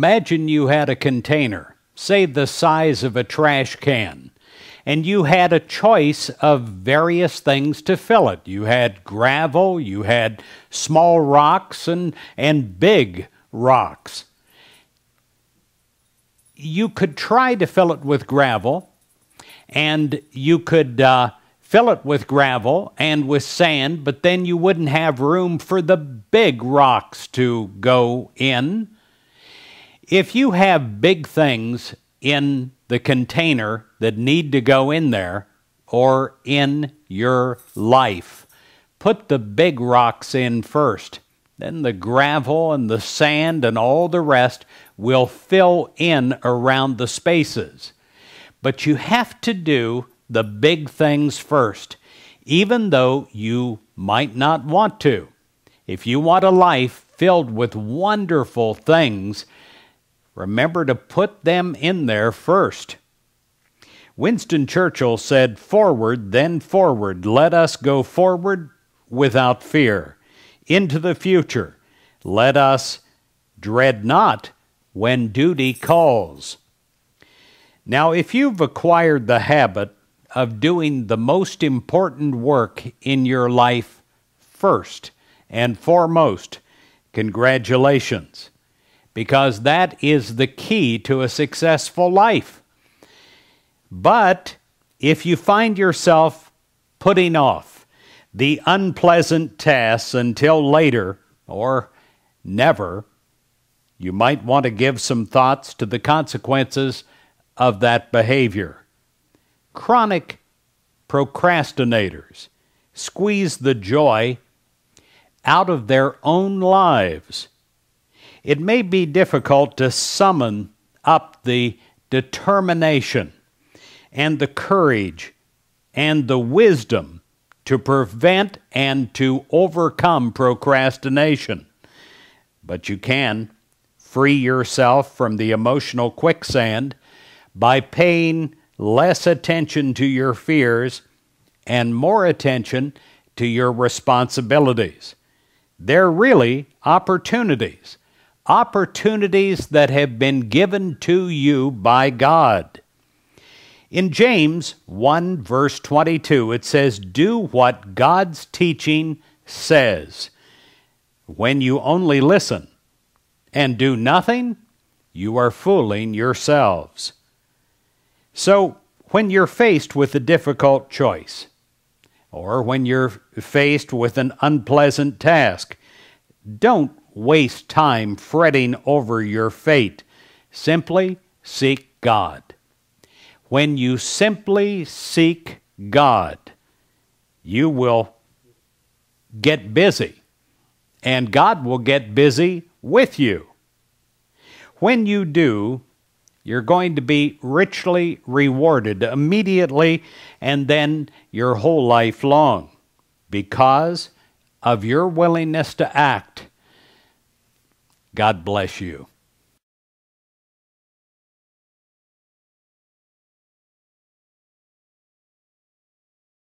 Imagine you had a container, say the size of a trash can, and you had a choice of various things to fill it. You had gravel, you had small rocks, and, and big rocks. You could try to fill it with gravel, and you could uh, fill it with gravel and with sand, but then you wouldn't have room for the big rocks to go in. If you have big things in the container that need to go in there or in your life, put the big rocks in first. Then the gravel and the sand and all the rest will fill in around the spaces. But you have to do the big things first, even though you might not want to. If you want a life filled with wonderful things, remember to put them in there first. Winston Churchill said, Forward, then forward. Let us go forward without fear. Into the future. Let us dread not when duty calls. Now, if you've acquired the habit of doing the most important work in your life first and foremost, congratulations, because that is the key to a successful life. But if you find yourself putting off the unpleasant tasks until later or never, you might want to give some thoughts to the consequences of that behavior. Chronic procrastinators squeeze the joy out of their own lives. It may be difficult to summon up the determination and the courage and the wisdom to prevent and to overcome procrastination. But you can free yourself from the emotional quicksand by paying less attention to your fears and more attention to your responsibilities. They're really opportunities, opportunities that have been given to you by God. In James 1, verse 22, it says, Do what God's teaching says. When you only listen and do nothing, you are fooling yourselves. So, when you're faced with a difficult choice, or when you're faced with an unpleasant task, don't waste time fretting over your fate. Simply seek God. When you simply seek God, you will get busy, and God will get busy with you. When you do, you're going to be richly rewarded immediately and then your whole life long because of your willingness to act. God bless you.